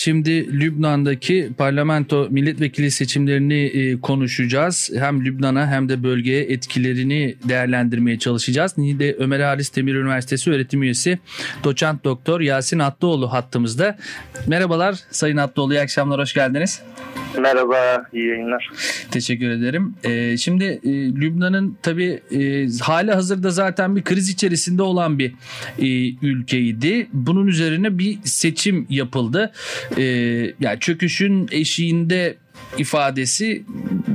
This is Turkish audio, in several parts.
Şimdi Lübnan'daki parlamento milletvekili seçimlerini e, konuşacağız. Hem Lübnan'a hem de bölgeye etkilerini değerlendirmeye çalışacağız. Niğde Ömer Halis Demir Üniversitesi öğretim üyesi doçent doktor Yasin Atlıoğlu hattımızda. Merhabalar Sayın Atlıoğlu, iyi akşamlar, hoş geldiniz. Merhaba, iyi yayınlar. Teşekkür ederim. Ee, şimdi e, Lübnan'ın tabii e, hali hazırda zaten bir kriz içerisinde olan bir e, ülkeydi. Bunun üzerine bir seçim yapıldı. E, yani çöküşün eşiğinde ifadesi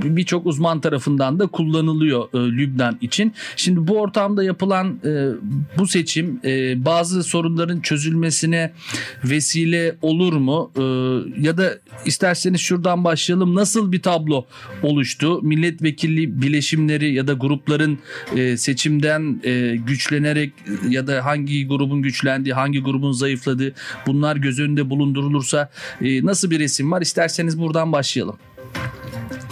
birçok uzman tarafından da kullanılıyor e, Lübnan için. Şimdi bu ortamda yapılan e, bu seçim e, bazı sorunların çözülmesine vesile olur mu? E, ya da isterseniz şuradan başlayalım. Nasıl bir tablo oluştu? Milletvekili bileşimleri ya da grupların e, seçimden e, güçlenerek ya da hangi grubun güçlendiği, hangi grubun zayıfladığı bunlar göz önünde bulundurulursa e, nasıl bir resim var? İsterseniz buradan başlayalım.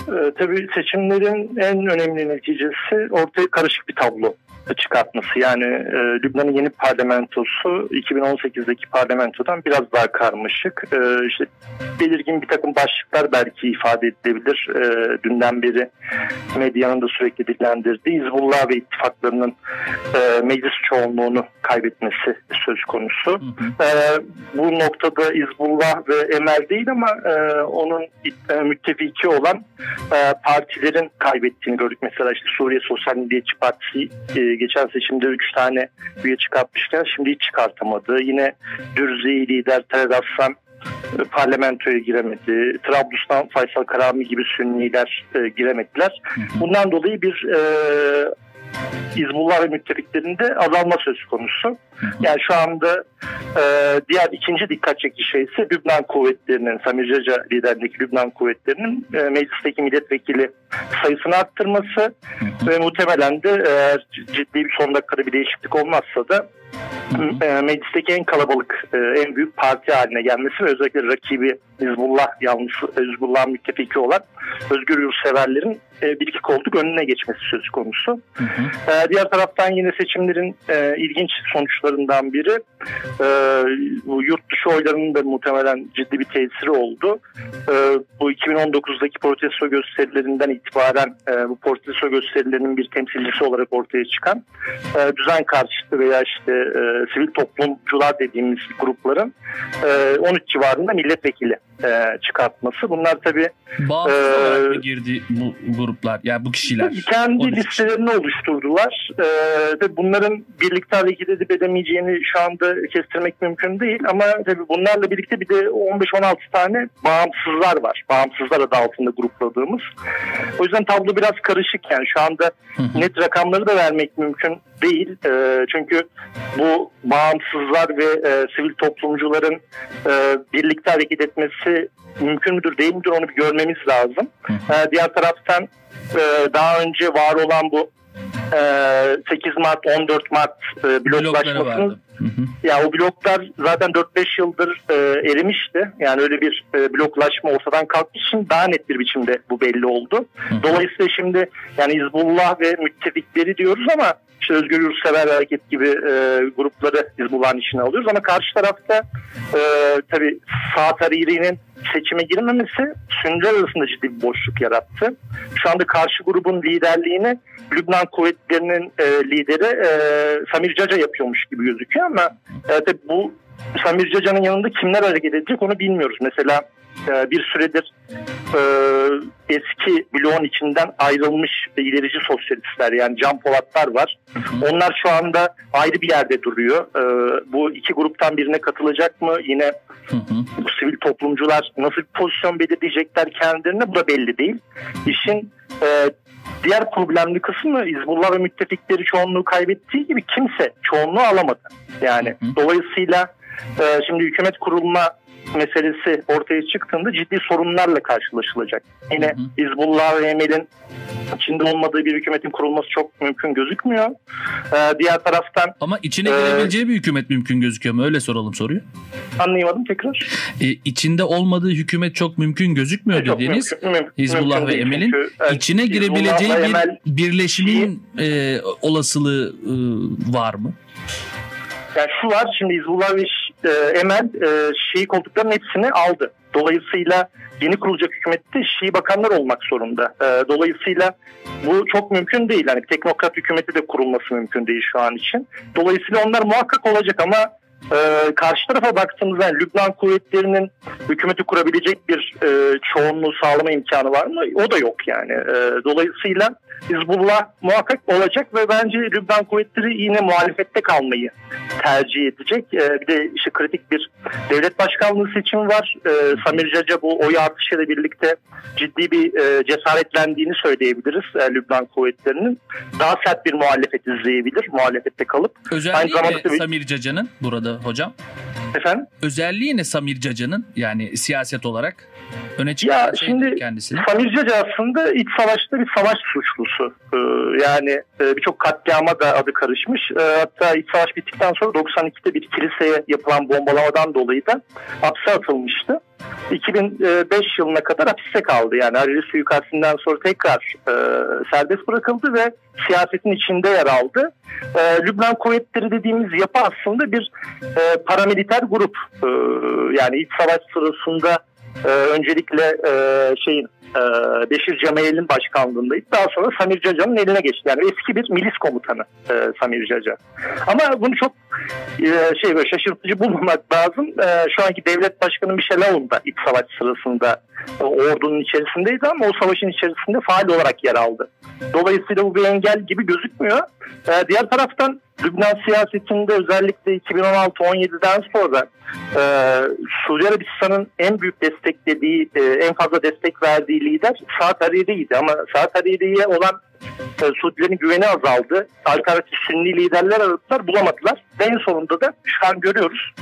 Ee, tabii seçimlerin en önemli neticesi ortaya karışık bir tablo çıkartması. Yani e, Lübnan'ın yeni parlamentosu 2018'deki parlamentodan biraz daha karmaşık. E, işte belirgin bir takım başlıklar belki ifade edilebilir. E, dünden beri medyanın da sürekli dillendirdiği Hizbullah ve ittifaklarının e, meclis çoğunluğunu kaybetmesi söz konusu. Hı hı. E, bu noktada Hizbullah ve Emel değil ama e, onun e, müttefiki olan e, partilerin kaybettiğini gördük. Mesela işte Suriye Sosyal Milliyetçi Partisi e, geçen seçimde 3 tane üye çıkartmışken şimdi hiç çıkartamadı. Yine Dürzi lider Tered Aslan e, parlamentoya giremedi. Trablus'tan Faysal Karami gibi sünniler e, giremediler. Bundan dolayı bir e, Hizbullah ve müttefiklerinde azalma söz konusu. Yani şu anda e, diğer ikinci dikkat çekici şey ise Lübnan kuvvetlerinin, Samir Caca liderliğindeki Lübnan kuvvetlerinin e, meclisteki milletvekili sayısını arttırması ve muhtemelen de eğer ciddi bir son dakikada bir değişiklik olmazsa da e, meclisteki en kalabalık, e, en büyük parti haline gelmesi ve özellikle rakibi Hizbullah yanlısı, Hizbullah müttefiki olan özgür yurtseverlerin e, bir iki koltuk önüne geçmesi söz konusu. Hı hı. E, diğer taraftan yine seçimlerin e, ilginç sonuçlarından biri e, bu yurt dışı oylarının da muhtemelen ciddi bir tesiri oldu. E, bu 2019'daki protesto gösterilerinden itibaren e, bu protesto gösterilerinin bir temsilcisi olarak ortaya çıkan e, düzen karşıtı veya işte e, sivil toplumcular dediğimiz grupların e, 13 civarında milletvekili e, çıkartması. Bunlar tabii bağımsız e, girdi bu gruplar yani bu kişiler? Kendi listelerini oluşturdular. E, ve bunların birlikte hareket edip edemeyeceğini şu anda kestirmek mümkün değil ama tabii bunlarla birlikte bir de 15-16 tane bağımsızlar var. Bağımsızlar adı altında grupladığımız. O yüzden tablo biraz karışık yani şu anda net rakamları da vermek mümkün değil. E, çünkü bu bağımsızlar ve e, sivil toplumcuların e, birlikte hareket etmesi mümkün müdür değil midir onu bir görmemiz lazım. E, diğer taraftan e, daha önce var olan bu 8 Mart 14 Mart bloklaşmasının ya o bloklar zaten 4-5 yıldır e, erimişti. Yani öyle bir e, bloklaşma ortadan kalktığı için daha net bir biçimde bu belli oldu. Dolayısıyla şimdi yani Hizbullah ve müttefikleri diyoruz ama işte Özgür Yurtsever Hareket gibi e, grupları Hizbullah'ın içine alıyoruz ama karşı tarafta e, tabii Saat Hariri'nin seçime girmemesi Sünniler arasında ciddi bir boşluk yarattı. Şu anda karşı grubun liderliğini Lübnan kuvvetlerinin e, lideri e, Samir Caca yapıyormuş gibi gözüküyor ama e, tabii bu Samir Caca'nın yanında kimler hareket edecek onu bilmiyoruz. Mesela e, bir süredir e, eski bloğun içinden ayrılmış ilerici sosyalistler yani Can Polatlar var. Onlar şu anda ayrı bir yerde duruyor. E, bu iki gruptan birine katılacak mı? Yine bu sivil toplumcular nasıl bir pozisyon belirleyecekler kendilerine bu da belli değil. İşin diğer problemli kısmı Hizbullah ve müttefikleri çoğunluğu kaybettiği gibi kimse çoğunluğu alamadı. Yani dolayısıyla şimdi hükümet kurulma meselesi ortaya çıktığında ciddi sorunlarla karşılaşılacak. Yine. Hizbullah ve Emel'in içinde olmadığı bir hükümetin kurulması çok mümkün gözükmüyor. Ee, diğer taraftan... Ama içine e, girebileceği bir hükümet mümkün gözüküyor mu? Öyle soralım soruyu. Anlayamadım tekrar. E, içinde olmadığı hükümet çok mümkün gözükmüyor e, çok dediğiniz mümkün, mümkün, Hizbullah mümkün ve Emel'in yani, içine girebileceği bir Emel, birleşimin e, olasılığı e, var mı? Yani şu var şimdi Hizbullah ve e, Emel e, Şii koltukların hepsini aldı. Dolayısıyla yeni kurulacak hükümette Şii bakanlar olmak zorunda. E, dolayısıyla bu çok mümkün değil. Yani teknokrat hükümeti de kurulması mümkün değil şu an için. Dolayısıyla onlar muhakkak olacak ama ee, karşı tarafa baktığımızda yani Lübnan kuvvetlerinin hükümeti kurabilecek bir e, çoğunluğu sağlama imkanı var mı? O da yok yani. E, dolayısıyla Hizbullah muhakkak olacak ve bence Lübnan kuvvetleri yine muhalefette kalmayı tercih edecek. E, bir de işte kritik bir devlet başkanlığı seçimi var. E, Samir Caca bu oy artışıyla birlikte ciddi bir e, cesaretlendiğini söyleyebiliriz e, Lübnan kuvvetlerinin. Daha sert bir muhalefet izleyebilir muhalefette kalıp. Özellikle Aynı zamanda Samir Caca'nın burada hocam? Efendim? Özelliği ne Samir Caca'nın yani siyaset olarak? Öne çıkan ya şey şimdi kendisi. Samir Caca aslında iç savaşta bir savaş suçlusu. Ee, yani e, birçok katliama da adı karışmış. Ee, hatta iç savaş bittikten sonra 92'de bir kiliseye yapılan bombalamadan dolayı da hapse atılmıştı. 2005 yılına kadar hapiste kaldı. Yani Hariri suikastinden sonra tekrar e, serbest bırakıldı ve siyasetin içinde yer aldı. E, Lübnan kuvvetleri dediğimiz yapı aslında bir e, paramiliter grup. E, yani iç savaş sırasında e, öncelikle e, şeyin e, Beşir Cemayel'in başkanlığındaydı. Daha sonra Samir Caca'nın eline geçti. Yani eski bir milis komutanı e, Samir Caca. Ama bunu çok şey böyle şaşırtıcı bulmamak lazım. E, şu anki devlet başkanı Michel da iç savaş sırasında ordunun içerisindeydi ama o savaşın içerisinde faal olarak yer aldı. Dolayısıyla bu bir engel gibi gözükmüyor. E, diğer taraftan Lübnan siyasetinde özellikle 2016-17'den sonra e, Suudi Arabistan'ın en büyük desteklediği, e, en fazla destek verdiği lider Saad Hariri'ydi. Ama Saad Hariri'ye olan e, Suudilerin güveni azaldı. Alternatif Sünni liderler aradılar bulamadılar. En sonunda da şu an görüyoruz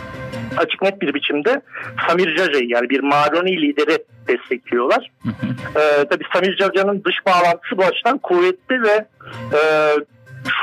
açık net bir biçimde Samir Caca'yı yani bir Maroni lideri destekliyorlar. Ee, tabii Samir Caca'nın dış bağlantısı bu açıdan kuvvetli ve e,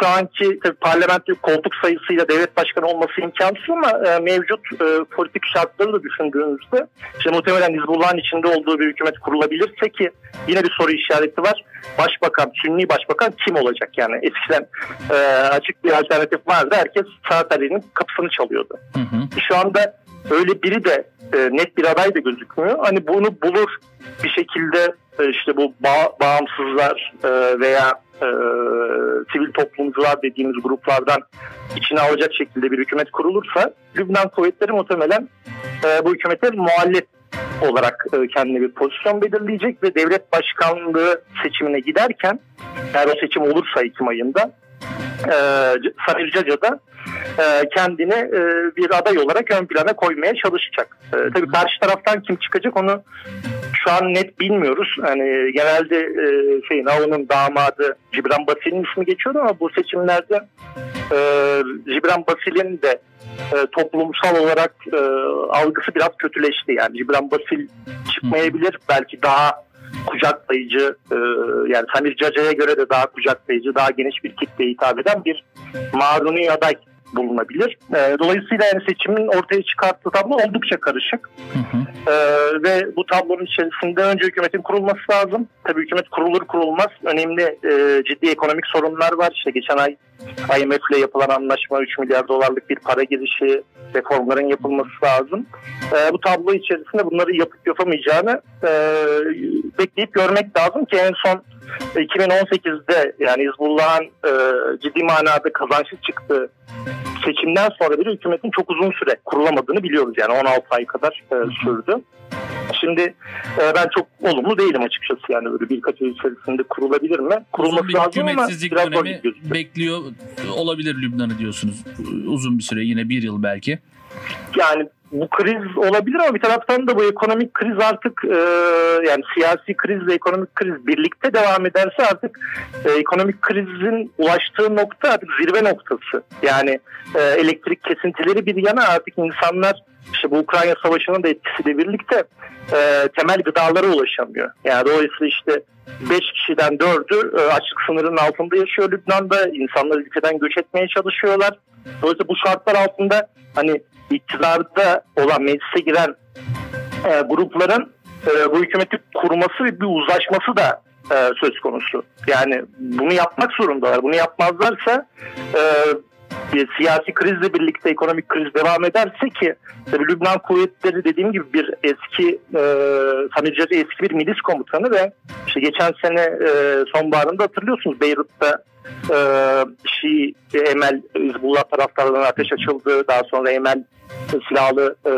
şu anki tabii parlamento koltuk sayısıyla devlet başkanı olması imkansız ama e, mevcut e, politik şartları da düşündüğümüzde işte muhtemelen Hizbullah'ın içinde olduğu bir hükümet kurulabilirse ki yine bir soru işareti var. Başbakan, Sünni başbakan kim olacak yani? Eskiden e, açık bir alternatif vardı. Herkes Saat Ali'nin kapısını çalıyordu. Hı hı. Şu anda öyle biri de e, net bir aday da gözükmüyor. Hani bunu bulur bir şekilde e, işte bu bağ, bağımsızlar e, veya e, sivil toplumcular dediğimiz gruplardan içine alacak şekilde bir hükümet kurulursa Lübnan kuvvetleri muhtemelen e, bu hükümete muhalif olarak e, kendine bir pozisyon belirleyecek ve devlet başkanlığı seçimine giderken eğer o seçim olursa Ekim ayında e, Samir Caca da e, kendini e, bir aday olarak ön plana koymaya çalışacak. E, tabii karşı taraftan kim çıkacak onu şu an net bilmiyoruz. Hani genelde e, şey Nao'nun damadı Cibran Basil'in ismi geçiyordu ama bu seçimlerde e, Cibran Basil'in de e, toplumsal olarak e, algısı biraz kötüleşti. Yani Cibran Basil çıkmayabilir. Belki daha kucaklayıcı e, yani Samir Caca'ya göre de daha kucaklayıcı, daha geniş bir kitleye hitap eden bir Maruni aday bulunabilir. E, dolayısıyla yani seçimin ortaya çıkarttığı tablo oldukça karışık. Hı hı. E, ve bu tablonun içerisinde önce hükümetin kurulması lazım. Tabii hükümet kurulur kurulmaz önemli e, ciddi ekonomik sorunlar var. İşte geçen ay IMF ile yapılan anlaşma 3 milyar dolarlık bir para girişi reformların yapılması lazım. E, bu tablo içerisinde bunları yapıp yapamayacağını e, bekleyip görmek lazım ki en son 2018'de yani Hizbullah'ın e, ciddi manada kazançlı çıktığı seçimden sonra bir hükümetin çok uzun süre kurulamadığını biliyoruz. Yani 16 ay kadar e, sürdü. Şimdi e, ben çok olumlu değilim açıkçası yani böyle birkaç ay içerisinde kurulabilir mi? Kurulması bir hükümetsizlik ama dönemi bekliyor olabilir Lübnan'ı diyorsunuz. Uzun bir süre yine bir yıl belki. Yani bu kriz olabilir ama bir taraftan da bu ekonomik kriz artık e, yani siyasi krizle ekonomik kriz birlikte devam ederse artık e, ekonomik krizin ulaştığı nokta artık zirve noktası. Yani e, elektrik kesintileri bir yana artık insanlar işte bu Ukrayna Savaşı'nın da etkisiyle birlikte e, temel gıdalara ulaşamıyor. Yani dolayısıyla işte 5 kişiden 4'ü e, açlık sınırının altında yaşıyor Lübnan'da. İnsanlar ülkeden göç etmeye çalışıyorlar. Dolayısıyla bu şartlar altında hani iktidarda olan meclise giren e, grupların e, bu hükümeti kurması ve bir uzlaşması da e, söz konusu. Yani bunu yapmak zorundalar. Bunu yapmazlarsa e, e, siyasi krizle birlikte ekonomik kriz devam ederse ki tabii Lübnan kuvvetleri dediğim gibi bir eski e, tanıcısı eski bir milis komutanı ve işte geçen sene e, sonbaharında hatırlıyorsunuz Beyrut'ta e, Şii Emel Hizbullah taraftarlarına ateş açıldı. Daha sonra Emel silahlı e,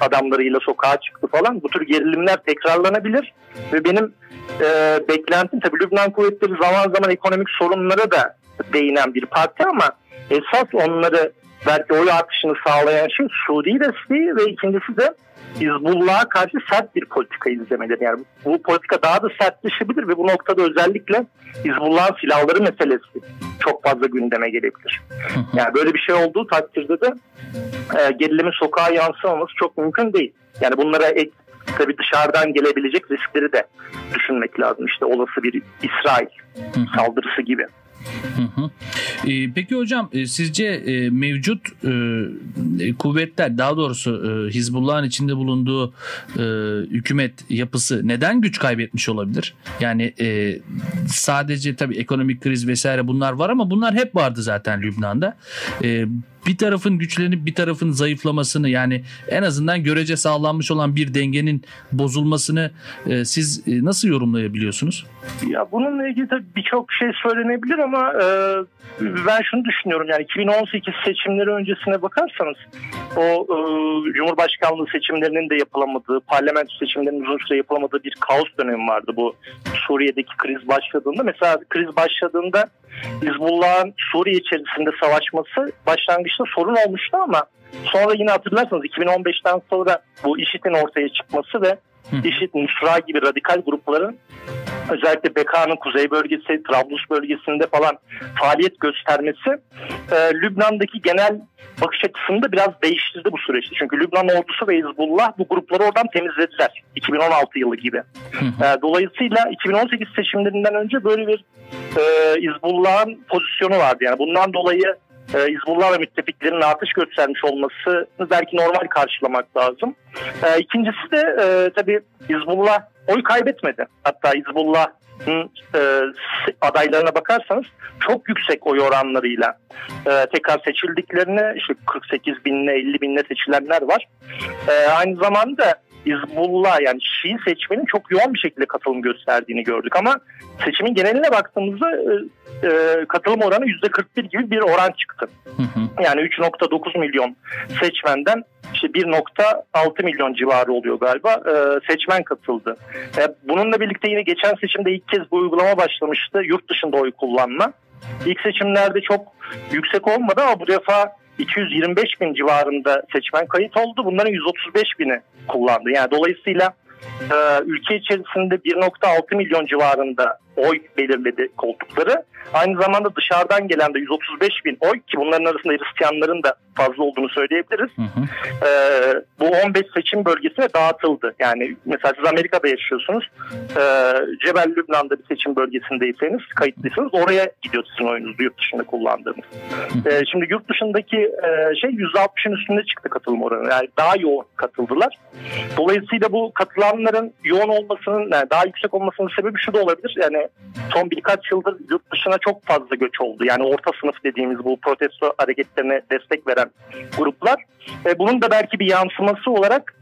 adamlarıyla sokağa çıktı falan. Bu tür gerilimler tekrarlanabilir ve benim e, beklentim tabii Lübnan kuvvetleri zaman zaman ekonomik sorunlara da değinen bir parti ama esas onları belki oy artışını sağlayan şey Suudi desteği ve ikincisi de Hizbullah'a karşı sert bir politika izlemeleri. Yani bu politika daha da sertleşebilir ve bu noktada özellikle Hizbullah'ın silahları meselesi çok fazla gündeme gelebilir. Yani böyle bir şey olduğu takdirde de e, gerilimin sokağa yansımaması çok mümkün değil. Yani bunlara ek tabii dışarıdan gelebilecek riskleri de düşünmek lazım. İşte olası bir İsrail saldırısı gibi. Hı hı. E, peki hocam e, sizce e, mevcut e, kuvvetler daha doğrusu e, Hizbullah'ın içinde bulunduğu e, hükümet yapısı neden güç kaybetmiş olabilir? Yani e, sadece tabii ekonomik kriz vesaire bunlar var ama bunlar hep vardı zaten Lübnan'da. E, bir tarafın güçlenip bir tarafın zayıflamasını yani en azından görece sağlanmış olan bir dengenin bozulmasını e, siz e, nasıl yorumlayabiliyorsunuz? Ya bununla ilgili tabii birçok şey söylenebilir ama e, ben şunu düşünüyorum yani 2018 seçimleri öncesine bakarsanız o e, Cumhurbaşkanlığı seçimlerinin de yapılamadığı, parlamento seçimlerinin uzun süre yapılamadığı bir kaos dönemi vardı bu Suriye'deki kriz başladığında. Mesela kriz başladığında Hizbullah'ın Suriye içerisinde savaşması başlangıçta sorun olmuştu ama sonra yine hatırlarsanız 2015'ten sonra bu IŞİD'in ortaya çıkması ve IŞİD, Nusra gibi radikal grupların özellikle Beka'nın kuzey bölgesi, Trablus bölgesinde falan faaliyet göstermesi e, Lübnan'daki genel bakış açısını da biraz değiştirdi bu süreçte. Çünkü Lübnan ordusu ve Hizbullah bu grupları oradan temizlediler 2016 yılı gibi. e, dolayısıyla 2018 seçimlerinden önce böyle bir e, Hizbullah'ın pozisyonu vardı. Yani bundan dolayı e, Hizbullah ve müttefiklerin artış göstermiş olması belki normal karşılamak lazım. E, ikincisi de e, tabii Hizbullah oy kaybetmedi. Hatta Hizbullah'ın e, adaylarına bakarsanız çok yüksek oy oranlarıyla e, tekrar seçildiklerini işte 48 binle 50 binle seçilenler var. E, aynı zamanda Hizbullah yani Şii seçmenin çok yoğun bir şekilde katılım gösterdiğini gördük ama seçimin geneline baktığımızda e, e, katılım oranı %41 gibi bir oran çıktı. Yani 3.9 milyon seçmenden işte 1.6 milyon civarı oluyor galiba e, seçmen katıldı. E, bununla birlikte yine geçen seçimde ilk kez bu uygulama başlamıştı. Yurt dışında oy kullanma. İlk seçimlerde çok yüksek olmadı ama bu defa 225 bin civarında seçmen kayıt oldu. Bunların 135 bini kullandı. Yani dolayısıyla e, ülke içerisinde 1.6 milyon civarında oy belirledi koltukları. Aynı zamanda dışarıdan gelen de 135 bin oy ki bunların arasında Hristiyanların da fazla olduğunu söyleyebiliriz. Hı hı. Ee, bu 15 seçim bölgesine dağıtıldı. Yani mesela siz Amerika'da yaşıyorsunuz. Ee, Cebel Lübnan'da bir seçim bölgesindeyseniz kayıtlıysanız oraya gidiyor sizin oyununuzu yurt dışında kullandığınız. Ee, şimdi yurt dışındaki e, şey 160'ın üstünde çıktı katılım oranı. Yani daha yoğun katıldılar. Dolayısıyla bu katılanların yoğun olmasının yani daha yüksek olmasının sebebi şu da olabilir. Yani son birkaç yıldır yurt dışına çok fazla göç oldu. Yani orta sınıf dediğimiz bu protesto hareketlerine destek veren gruplar. E, bunun da belki bir yansıması olarak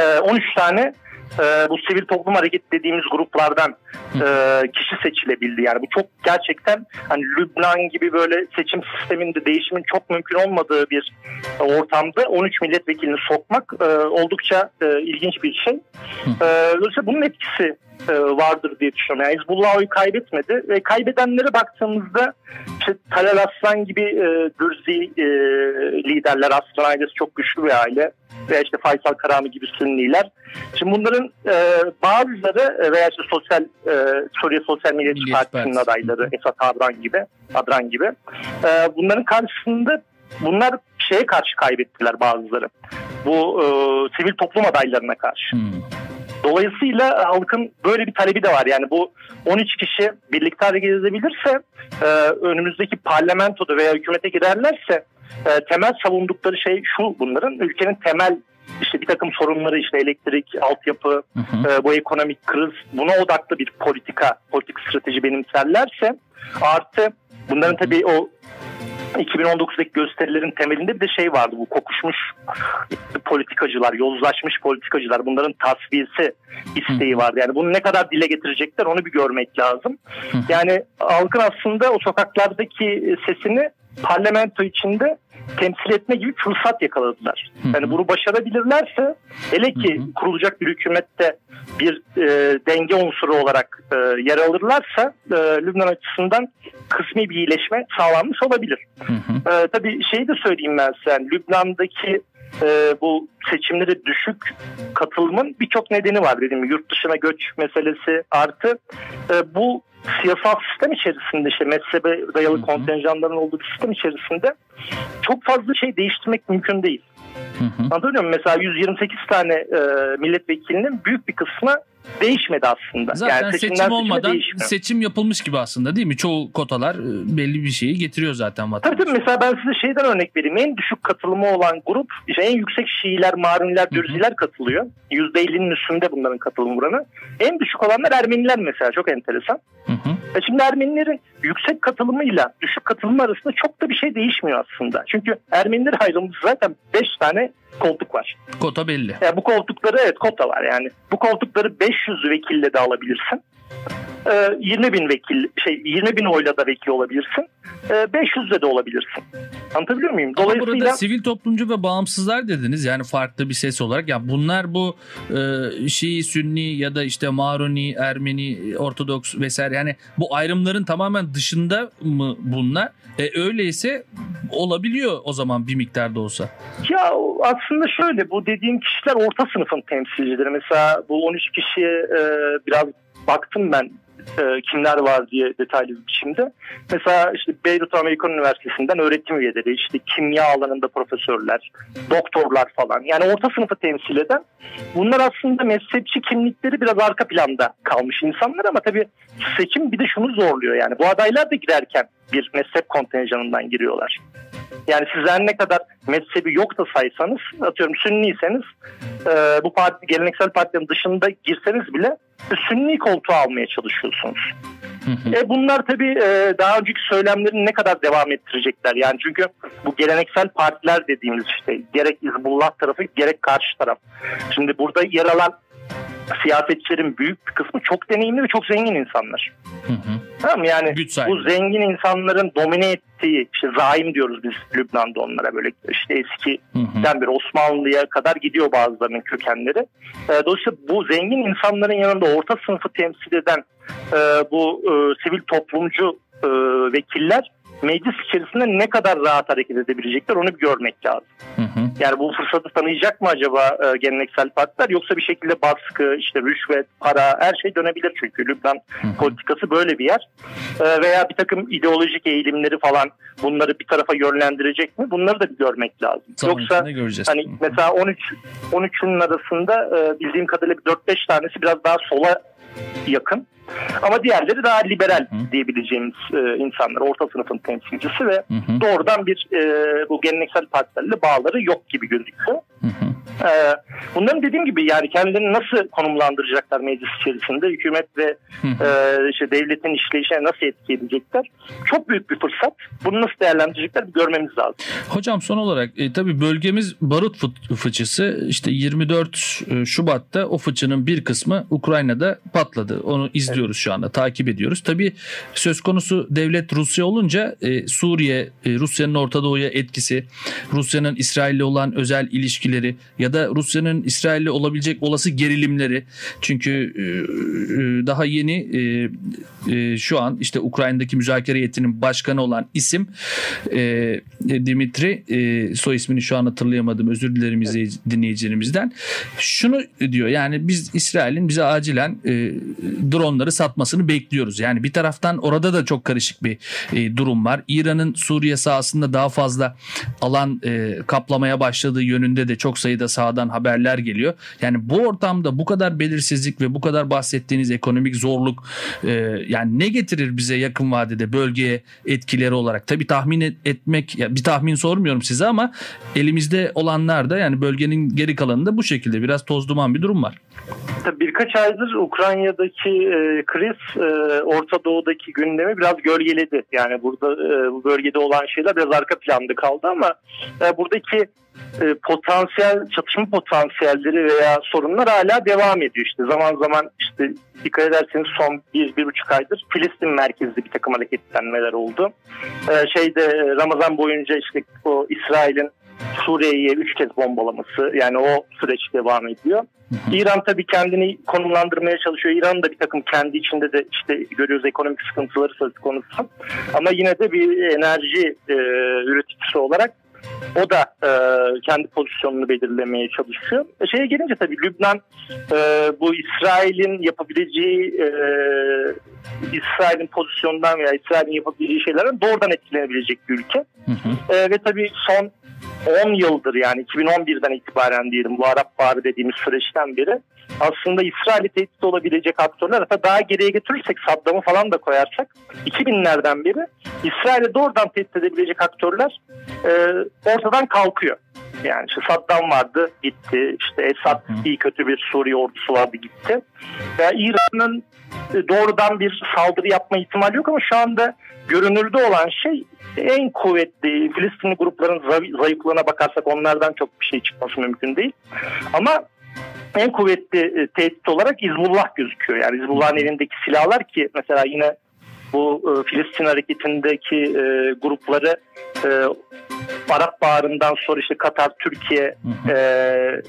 e, 13 tane e, bu sivil toplum hareket dediğimiz gruplardan e, kişi seçilebildi. Yani bu çok gerçekten hani Lübnan gibi böyle seçim sisteminde değişimin çok mümkün olmadığı bir ortamda 13 milletvekilini sokmak e, oldukça e, ilginç bir şey. E, dolayısıyla bunun etkisi e, vardır diye düşünüyorum. Yani Hizbullah oy kaybetmedi ve kaybedenlere baktığımızda işte Talal Aslan gibi e, Gürzi e, liderler, Aslan ailesi çok güçlü bir aile veya işte Faysal Karami gibi Sünniler. Şimdi bunların e, bazıları veya işte sosyal e, Suriye Sosyal Milliyetçi Partisi'nin adayları Esat Adran gibi, Adran gibi. E, bunların karşısında bunlar şeye karşı kaybettiler bazıları. Bu e, sivil toplum adaylarına karşı. Hmm. Dolayısıyla halkın böyle bir talebi de var. Yani bu 13 kişi birlikte hareket edebilirse e, önümüzdeki parlamentoda veya hükümete giderlerse e, temel savundukları şey şu bunların ülkenin temel işte bir takım sorunları işte elektrik, altyapı, hı hı. E, bu ekonomik kriz buna odaklı bir politika, politik strateji benimserlerse artı bunların tabii o 2019'daki gösterilerin temelinde bir de şey vardı bu kokuşmuş politikacılar, yozlaşmış politikacılar bunların tasfiyesi isteği vardı. Yani bunu ne kadar dile getirecekler onu bir görmek lazım. Yani halkın aslında o sokaklardaki sesini parlamento içinde temsil etme gibi fırsat yakaladılar. Yani bunu başarabilirlerse hele ki kurulacak bir hükümette bir e, denge unsuru olarak e, yer alırlarsa e, Lübnan açısından kısmi bir iyileşme sağlanmış olabilir. E, tabii şeyi de söyleyeyim ben. Yani Lübnan'daki e, bu seçimlere düşük katılımın birçok nedeni var dedim. Yurt dışına göç meselesi artı e, bu siyasal sistem içerisinde işte mezhebe dayalı kontenjanların olduğu bir sistem içerisinde çok fazla şey değiştirmek mümkün değil. Hı hı. Anlatabiliyor muyum? Mesela 128 tane e, milletvekilinin büyük bir kısmı değişmedi aslında. Zaten yani seçim olmadan seçim yapılmış gibi aslında değil mi? Çoğu kotalar e, belli bir şeyi getiriyor zaten vatandaş. Tabii tabii mesela ben size şeyden örnek vereyim. En düşük katılımı olan grup işte en yüksek Şiiler, Maruniler, Dürziler katılıyor. %50'nin üstünde bunların katılım oranı. En düşük olanlar Ermeniler mesela çok enteresan. Hı hı. E şimdi Ermenilerin yüksek katılımıyla düşük katılım arasında çok da bir şey değişmiyor aslında. Çünkü Ermeniler ayrılmış zaten 5 tane koltuk var. Kota belli. Yani bu koltukları evet kota var yani. Bu koltukları 500 vekille de alabilirsin. 20 ee, bin vekil şey 20 bin oyla da vekil olabilirsin. 500 ee, de olabilirsin. Anlatabiliyor muyum? Dolayısıyla Ama burada sivil toplumcu ve bağımsızlar dediniz yani farklı bir ses olarak. Ya bunlar bu e, Şii, Sünni ya da işte Maruni, Ermeni, Ortodoks vesaire yani bu ayrımların tamamen dışında mı bunlar? E, öyleyse olabiliyor o zaman bir miktarda olsa. Ya aslında şöyle bu dediğim kişiler orta sınıfın temsilcileri. Mesela bu 13 kişiye e, biraz baktım ben e, kimler var diye detaylı bir biçimde. Mesela işte Beyrut Amerikan Üniversitesi'nden öğretim üyeleri, işte kimya alanında profesörler, doktorlar falan. Yani orta sınıfı temsil eden. Bunlar aslında mezhepçi kimlikleri biraz arka planda kalmış insanlar ama tabii seçim bir de şunu zorluyor yani. Bu adaylar da girerken bir mezhep kontenjanından giriyorlar. Yani sizler ne kadar mezhebi yok da saysanız atıyorum sünniyseniz e, bu parti geleneksel partilerin dışında girseniz bile sünni koltuğu almaya çalışıyorsunuz. e bunlar tabii e, daha önceki söylemlerini ne kadar devam ettirecekler. Yani çünkü bu geleneksel partiler dediğimiz işte gerek İzbullah tarafı gerek karşı taraf. Şimdi burada yer alan siyasetçilerin büyük bir kısmı çok deneyimli ve çok zengin insanlar. Hı hı. Tamam Yani bu zengin insanların domine ettiği işte zaim diyoruz biz Lübnan'da onlara böyle işte eskiden bir Osmanlı'ya kadar gidiyor bazılarının kökenleri. E, dolayısıyla bu zengin insanların yanında orta sınıfı temsil eden e, bu e, sivil toplumcu e, vekiller meclis içerisinde ne kadar rahat hareket edebilecekler onu bir görmek lazım. Hı hı. Yani bu fırsatı tanıyacak mı acaba e, geleneksel partiler yoksa bir şekilde baskı, işte rüşvet, para her şey dönebilir çünkü Lübnan hı hı. politikası böyle bir yer. E, veya bir takım ideolojik eğilimleri falan bunları bir tarafa yönlendirecek mi? Bunları da bir görmek lazım. Zaman yoksa hani mesela 13 13'ünün arasında e, bildiğim kadarıyla 4-5 tanesi biraz daha sola yakın. Ama diğerleri daha liberal hı. diyebileceğimiz e, insanlar, orta sınıfın temsilcisi ve hı hı. doğrudan bir e, bu geleneksel partilerle bağları yok gibi gözüküyor. Hı hı. E, bunların dediğim gibi yani kendilerini nasıl konumlandıracaklar meclis içerisinde, hükümet ve hı hı. E, işte devletin işleyişine nasıl etki edecekler? Çok büyük bir fırsat. Bunu nasıl değerlendirecekler görmemiz lazım. Hocam son olarak e, tabii bölgemiz barut fıçısı işte 24 e, Şubat'ta o fıçının bir kısmı Ukrayna'da patladı. Onu izliyoruz izliyoruz şu anda takip ediyoruz. Tabii söz konusu devlet Rusya olunca e, Suriye, e, Rusya'nın Orta Doğu'ya etkisi, Rusya'nın İsrail'le olan özel ilişkileri ya da Rusya'nın İsrail'le olabilecek olası gerilimleri. Çünkü e, e, daha yeni e, e, şu an işte Ukrayna'daki müzakere heyetinin başkanı olan isim e, Dimitri e, soy ismini şu an hatırlayamadım özür dilerim evet. dinleyicilerimizden. Şunu diyor yani biz İsrail'in bize acilen e, dronları bunları satmasını bekliyoruz. Yani bir taraftan orada da çok karışık bir e, durum var. İran'ın Suriye sahasında daha fazla alan e, kaplamaya başladığı yönünde de çok sayıda sahadan haberler geliyor. Yani bu ortamda bu kadar belirsizlik ve bu kadar bahsettiğiniz ekonomik zorluk e, yani ne getirir bize yakın vadede bölgeye etkileri olarak? Tabii tahmin et, etmek ya bir tahmin sormuyorum size ama elimizde olanlar da yani bölgenin geri kalanında bu şekilde biraz toz duman bir durum var. birkaç aydır Ukrayna'daki e, kriz e, Orta Doğu'daki gündemi biraz gölgeledi. Yani burada e, bu bölgede olan şeyler biraz arka planda kaldı ama e, buradaki e, potansiyel çatışma potansiyelleri veya sorunlar hala devam ediyor. İşte zaman zaman işte dikkat ederseniz son bir, bir buçuk aydır Filistin merkezli bir takım hareketlenmeler oldu. E, şeyde Ramazan boyunca işte o İsrail'in Suriye'ye üç kez bombalaması yani o süreç devam ediyor. İran tabii kendini konumlandırmaya çalışıyor. İran da bir takım kendi içinde de işte görüyoruz ekonomik sıkıntıları söz konusu. Ama yine de bir enerji e, üreticisi olarak o da e, kendi pozisyonunu belirlemeye çalışıyor. E, şeye gelince tabii Lübnan e, bu İsrail'in yapabileceği e, İsrail'in pozisyonundan veya İsrail'in yapabileceği şeylerden doğrudan etkilenebilecek bir ülke. Hı hı. E, ve tabii son 10 yıldır yani 2011'den itibaren diyelim bu Arap Baharı dediğimiz süreçten beri aslında İsrail'i tehdit olabilecek aktörler hatta daha geriye götürürsek Saddam'ı falan da koyarsak 2000'lerden beri İsrail'i doğrudan tehdit edebilecek aktörler e, ortadan kalkıyor. Yani işte Saddam vardı gitti. İşte Esad iyi kötü bir Suriye ordusu vardı gitti. Yani İran'ın e, doğrudan bir saldırı yapma ihtimali yok ama şu anda görünürde olan şey en kuvvetli Filistinli grupların zayıflığına bakarsak onlardan çok bir şey çıkması mümkün değil. Ama en kuvvetli e, tehdit olarak Hizbullah gözüküyor. Yani Hizbullah'ın elindeki silahlar ki mesela yine bu e, Filistin hareketindeki e, grupları e, Arap Baharı'ndan sonra işte Katar, Türkiye e,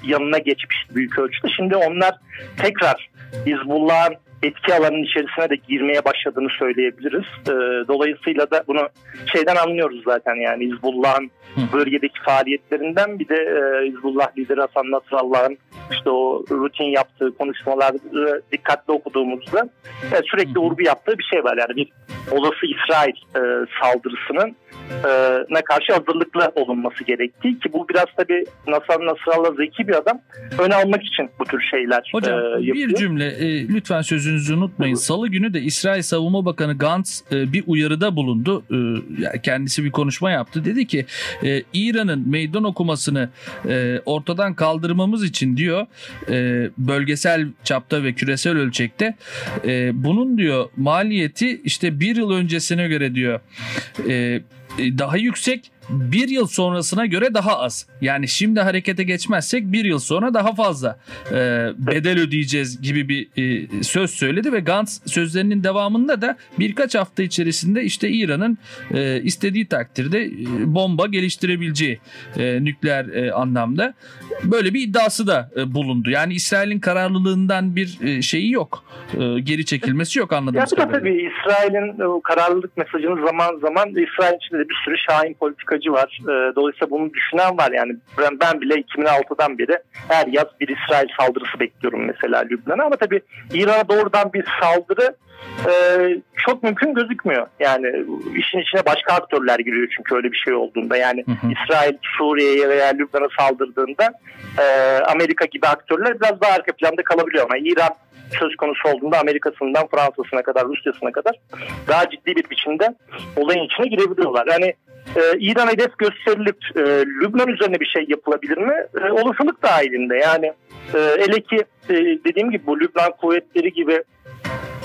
yanına geçmiş büyük ölçüde. Şimdi onlar tekrar Hizbullah'ın etki alanının içerisine de girmeye başladığını söyleyebiliriz. E, dolayısıyla da bunu şeyden anlıyoruz zaten yani Hizbullah'ın bölgedeki faaliyetlerinden bir de e, Hizbullah lideri Hasan Nasrallah'ın işte o rutin yaptığı konuşmaları dikkatli okuduğumuzda e, sürekli vurgu yaptığı bir şey var. Yani bir olası İsrail e, saldırısının e, ne karşı hazırlıklı olunması gerektiği ki bu biraz tabii Nasar Nasrallah zeki bir adam öne almak için bu tür şeyler Hocam, e, yapıyor. bir cümle e, lütfen sözünüzü unutmayın. Salı günü de İsrail Savunma Bakanı Gantz e, bir uyarıda bulundu. E, kendisi bir konuşma yaptı. Dedi ki e, İran'ın meydan okumasını e, ortadan kaldırmamız için diyor e, bölgesel çapta ve küresel ölçekte e, bunun diyor maliyeti işte bir yıl öncesine göre diyor e, e, daha yüksek bir yıl sonrasına göre daha az. Yani şimdi harekete geçmezsek bir yıl sonra daha fazla e, bedel ödeyeceğiz gibi bir e, söz söyledi ve Gantz sözlerinin devamında da birkaç hafta içerisinde işte İran'ın e, istediği takdirde e, bomba geliştirebileceği e, nükleer e, anlamda böyle bir iddiası da e, bulundu. Yani İsrail'in kararlılığından bir e, şeyi yok. E, geri çekilmesi yok anladığımız ya, kadarıyla. Tabii İsrail'in kararlılık mesajını zaman zaman İsrail içinde bir sürü şahin politika politikacı var. E, dolayısıyla bunu düşünen var. Yani ben, ben bile 2006'dan beri her yaz bir İsrail saldırısı bekliyorum mesela Lübnan'a. Ama tabii İran'a doğrudan bir saldırı e, çok mümkün gözükmüyor. Yani işin içine başka aktörler giriyor çünkü öyle bir şey olduğunda. Yani hı hı. İsrail Suriye'ye veya Lübnan'a saldırdığında e, Amerika gibi aktörler biraz daha arka planda kalabiliyor. Ama İran söz konusu olduğunda Amerika'sından Fransa'sına kadar, Rusya'sına kadar daha ciddi bir biçimde olayın içine girebiliyorlar. Yani e, İran hedef gösterilip e, Lübnan üzerine bir şey yapılabilir mi? E, olasılık dahilinde yani e, ele ki e, dediğim gibi bu Lübnan kuvvetleri gibi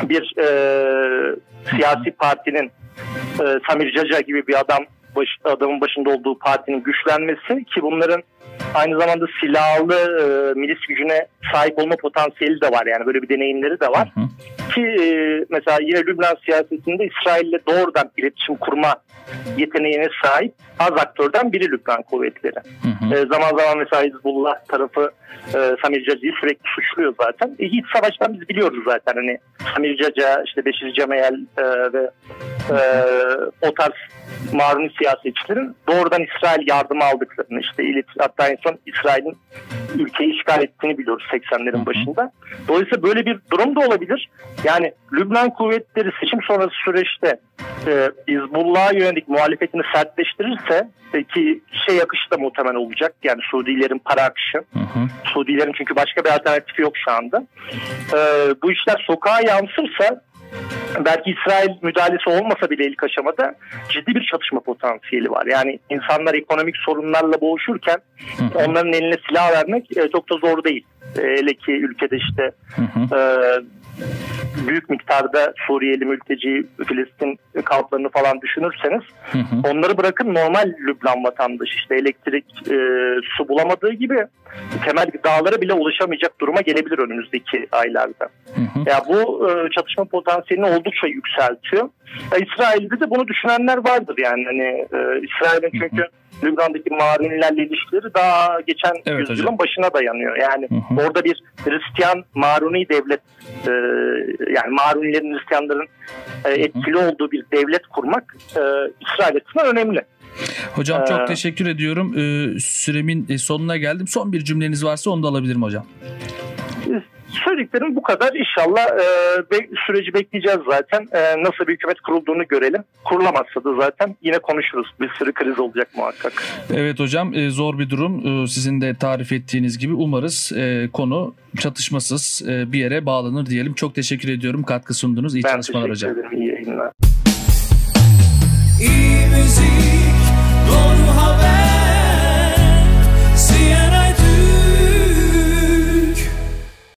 bir e, siyasi partinin e, Samir Caca gibi bir adam baş, adamın başında olduğu partinin güçlenmesi ki bunların aynı zamanda silahlı e, milis gücüne sahip olma potansiyeli de var yani böyle bir deneyimleri de var. Hı hı. Ki e, mesela yine Lübnan siyasetinde İsrail'le doğrudan iletişim kurma yeteneğine sahip az aktörden biri Lübnan kuvvetleri. Hı hı. E, zaman zaman mesela Hizbullah tarafı e, Samir Cacı'yı sürekli suçluyor zaten. E, iç savaştan biz biliyoruz zaten hani Samir Caca, işte Beşir Cemeyel e, ve e, o tarz maruni siyasetçilerin doğrudan İsrail yardımı aldıklarını işte hatta en son İsrail'in ülkeyi işgal ettiğini biliyoruz 80'lerin başında. Dolayısıyla böyle bir durum da olabilir. Yani Lübnan kuvvetleri seçim sonrası süreçte e, Hizbullah'a yönelik muhalefetini sertleştirirse ki şey akışı da muhtemel olacak. Yani Suudilerin para akışı. Hı hı. Suudilerin çünkü başka bir alternatifi yok şu anda. E, bu işler sokağa yansırsa belki İsrail müdahalesi olmasa bile ilk aşamada ciddi bir çatışma potansiyeli var. Yani insanlar ekonomik sorunlarla boğuşurken onların eline silah vermek e, çok da zor değil. E, hele ki ülkede işte e, büyük miktarda Suriyeli mülteci, Filistin kamplarını falan düşünürseniz hı hı. onları bırakın normal Lübnan vatandaşı işte elektrik, e, su bulamadığı gibi temel gıdalara bile ulaşamayacak duruma gelebilir önümüzdeki aylarda. Hı hı. Ya bu e, çatışma potansiyelini oldukça yükseltiyor. Ya, İsrail'de de bunu düşünenler vardır yani hani e, İsrail'in çünkü hı hı Lübnan'daki Marunilerle ilişkileri daha geçen evet, yüzyılın hocam. başına dayanıyor. Yani hı hı. orada bir Hristiyan Maruni devlet e, yani Marunilerin Hristiyanların e, etkili hı hı. olduğu bir devlet kurmak e, İsrail açısından önemli. Hocam çok ee, teşekkür ediyorum. Ee, süremin e, sonuna geldim. Son bir cümleniz varsa onu da alabilirim hocam. Söylediklerim bu kadar. İnşallah e, be, süreci bekleyeceğiz zaten. E, nasıl bir hükümet kurulduğunu görelim. Kurulamazsa da zaten yine konuşuruz. Bir sürü kriz olacak muhakkak. Evet hocam e, zor bir durum. E, sizin de tarif ettiğiniz gibi umarız e, konu çatışmasız e, bir yere bağlanır diyelim. Çok teşekkür ediyorum. Katkı sundunuz. İyi ben çalışmalar hocam. Ben teşekkür ederim. İyi yayınlar. İyi müzik, doğru haber.